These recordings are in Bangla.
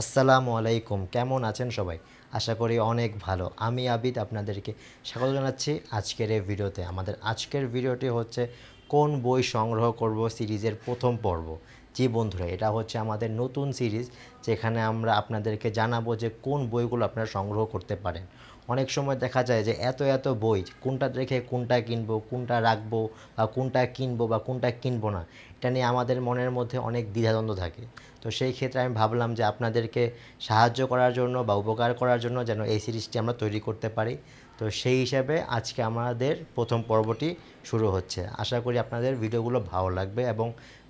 আসসালামু আলাইকুম। কেমন আছেন সবাই? আশা করি অনেক ভালো। আমি আবিদ আপনাদেরকে স্বাগত জানাচ্ছি আজকের এই ভিডিওতে। আমাদের আজকের ভিডিওটি হচ্ছে কোন বই সংগ্রহ করব সিরিজের প্রথম পর্ব। জি বন্ধুরা, এটা হচ্ছে আমাদের নতুন সিরিজ যেখানে আমরা আপনাদেরকে জানাব যে কোন বইগুলো আপনারা সংগ্রহ করতে পারেন। অনেক সময় দেখা যায় যে এত এত বই, কোনটা রেখে কোনটা কিনবো, কোনটা রাখব বা কোনটা কিনবো বা কোনটা কিনবো না, এটা নিয়ে আমাদের মনের মধ্যে অনেক দ্বিধাদ্বন্দ্ব থাকে। তো সেই ক্ষেত্রে আমি ভাবলাম যে আপনাদেরকে সাহায্য করার জন্য বা উপকার করার জন্য যেন এই সিরিজটি আমরা তৈরি করতে পারি। তো সেই হিসাবে আজকে আমাদের প্রথম পর্বটি শুরু হচ্ছে। আশা করি আপনাদের ভিডিওগুলো ভালো লাগবে এবং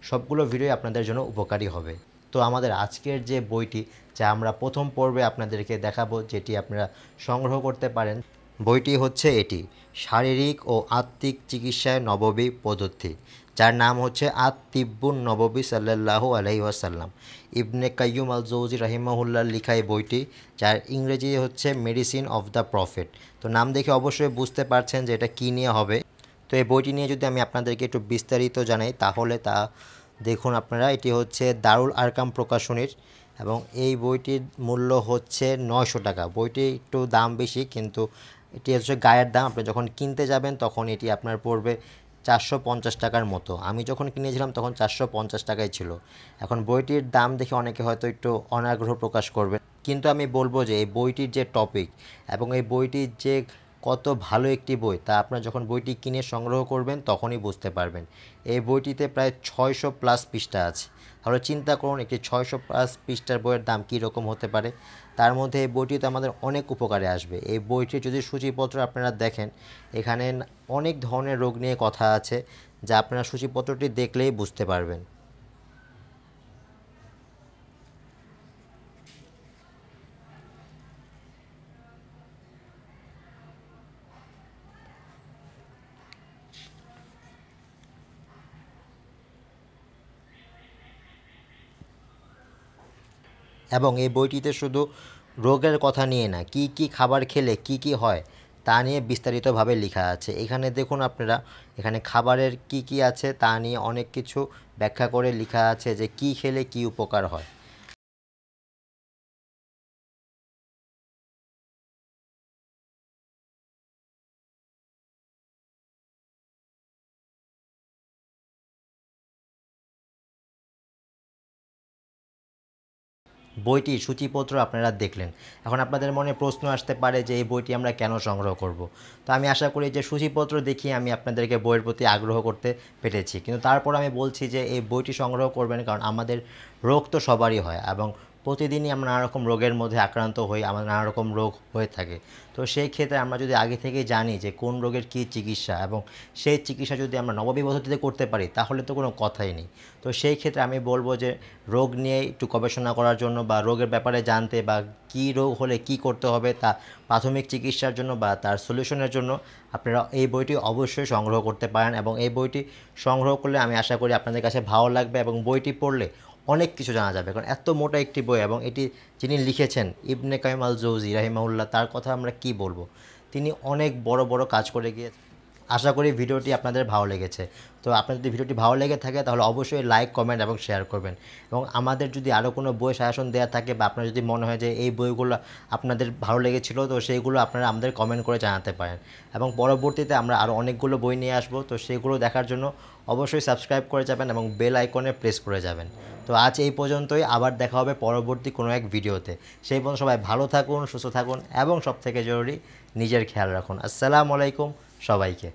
সবগুলো ভিডিও আপনাদের জন্য উপকারী হবে। তো আমাদের আজকের যে বইটি, যা আমরা প্রথম পর্বে আপনাদেরকে দেখাবো, যেটি আপনারা সংগ্রহ করতে পারেন, বইটি হচ্ছে এটি, শারীরিক ও আত্মিক চিকিৎসায় নববী পদ্ধতি যার নাম হচ্ছে আত তিব্বুন নববী সাল্লাহ আলহি ওয়াসাল্লাম। ইবনে কাইয়ুম আল জৌজি রাহিমাহুল্লার লিখা এই বইটি, যার ইংরেজি হচ্ছে মেডিসিন অফ দ্য প্রফেট। তো নাম দেখে অবশ্যই বুঝতে পারছেন যে এটা কী নিয়ে হবে। তো এই বইটি নিয়ে যদি আমি আপনাদেরকে একটু বিস্তারিত জানাই, তাহলে তা দেখুন আপনারা। এটি হচ্ছে দারুল আরকাম প্রকাশনীর এবং এই বইটির মূল্য হচ্ছে নয়শো টাকা। বইটি একটু দাম বেশি, কিন্তু এটি হচ্ছে গায়ের দাম। আপনি যখন কিনতে যাবেন, তখন এটি আপনার পড়বে চারশো পঞ্চাশ টাকার মতো। আমি যখন কিনেছিলাম, তখন চারশো পঞ্চাশ টাকাই ছিল। এখন বইটির দাম দেখে অনেকে হয়তো একটু অনাগ্রহ প্রকাশ করবে কিন্তু আমি বলব যে, এই বইটির যে টপিক এবং এই বইটির যে কত ভালো একটি বই, তা আপনারা যখন বইটি কিনে সংগ্রহ করবেন তখনই বুঝতে পারবেন। এই বইটিতে প্রায় ছয়শো প্লাস পৃষ্ঠা আছে। তাহলে চিন্তা করুন, একটি ছয়শো প্লাস পৃষ্ঠার বইয়ের দাম কী রকম হতে পারে? তার মধ্যে এই বইটিতে আমাদের অনেক উপকারে আসবে। এই বইটির যদি সূচিপত্র আপনারা দেখেন, এখানে অনেক ধরনের রোগ নিয়ে কথা আছে, যা আপনারা সূচিপত্রটি দেখলেই বুঝতে পারবেন। এবং এই বইটিতে শুধু রোগের কথা নিয়ে না, কি কি খাবার খেলে কি কি হয়, তা নিয়ে বিস্তারিতভাবে লেখা আছে। এখানে দেখুন আপনারা, এখানে খাবারের কি কি আছে তা নিয়ে অনেক কিছু ব্যাখ্যা করে লেখা আছে যে কি খেলে কি উপকার হয়। বইটির সূচিপত্র আপনারা দেখলেন। এখন আপনাদের মনে প্রশ্ন আসতে পারে যে এই বইটি আমরা কেন সংগ্রহ করব। তো আমি আশা করি যে সূচিপত্র দেখিয়ে আমি আপনাদেরকে বইয়ের প্রতি আগ্রহ করতে পেরেছি। কিন্তু তারপর আমি বলছি যে এই বইটি সংগ্রহ করবেন কারণ আমাদের রোগ তো সবারই হয় এবং প্রতিদিনই আমরা নানা রকম রোগের মধ্যে আক্রান্ত হই আমাদের নানা রকম রোগ হয়ে থাকে। তো সেই ক্ষেত্রে আমরা যদি আগে থেকেই জানি যে কোন রোগের কী চিকিৎসা এবং সেই চিকিৎসা যদি আমরা নববী পদ্ধতিতে করতে পারি, তাহলে তো কোনো কথাই নেই। তো সেই ক্ষেত্রে আমি বলব যে রোগ নিয়ে একটু গবেষণা করার জন্য বা রোগের ব্যাপারে জানতে বা কী রোগ হলে কি করতে হবে তা প্রাথমিক চিকিৎসার জন্য বা তার সলিউশনের জন্য আপনারা এই বইটি অবশ্যই সংগ্রহ করতে পারেন এবং এই বইটি সংগ্রহ করলে আমি আশা করি আপনাদের কাছে ভালো লাগবে এবং বইটি পড়লে অনেক কিছু জানা যাবে। কারণ এত মোটা একটি বই এবং এটি যিনি লিখেছেন ইবনে কাইম আল জৌজি রাহিমাউল্লাহ তার কথা আমরা কি বলব? তিনি অনেক বড় বড় কাজ করে গিয়ে আশা করি ভিডিওটি আপনাদের ভালো লেগেছে। তো আপনার যদি ভিডিওটি ভালো লেগে থাকে, তাহলে অবশ্যই লাইক, কমেন্ট এবং শেয়ার করবেন। এবং আমাদের যদি আরও কোনো বই সাজেশন দেওয়া থাকে বা আপনার যদি মনে হয় যে এই বইগুলো আপনাদের ভালো লেগেছিলো, তো সেইগুলো আপনারা আমাদের কমেন্ট করে জানাতে পারেন। এবং পরবর্তীতে আমরা আরও অনেকগুলো বই নিয়ে আসব, তো সেগুলো দেখার জন্য অবশ্যই সাবস্ক্রাইব করে যাবেন এবং বেল আইকনে প্রেস করে যাবেন। তো আজ এই পর্যন্তই। আবার দেখা হবে পরবর্তী কোনো এক ভিডিওতে। সেই পর্যন্ত সবাই ভালো থাকুন, সুস্থ থাকুন এবং সবথেকে জরুরি, নিজের খেয়াল রাখুন। আসসালামু আলাইকুম সবাইকে।